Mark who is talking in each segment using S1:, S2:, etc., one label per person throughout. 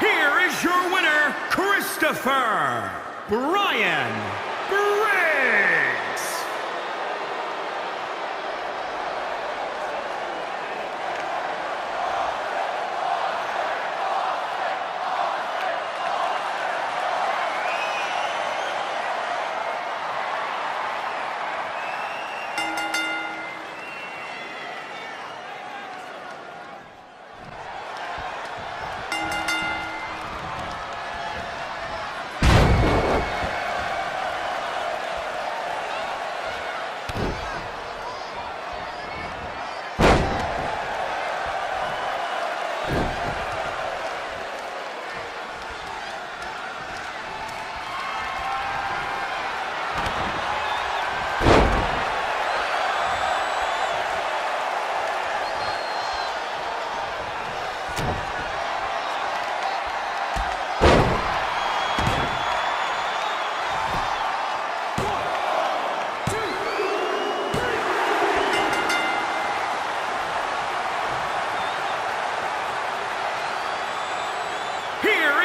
S1: Here is your winner, Christopher Brian Briggs. Here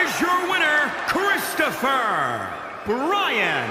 S1: is your winner, Christopher Brian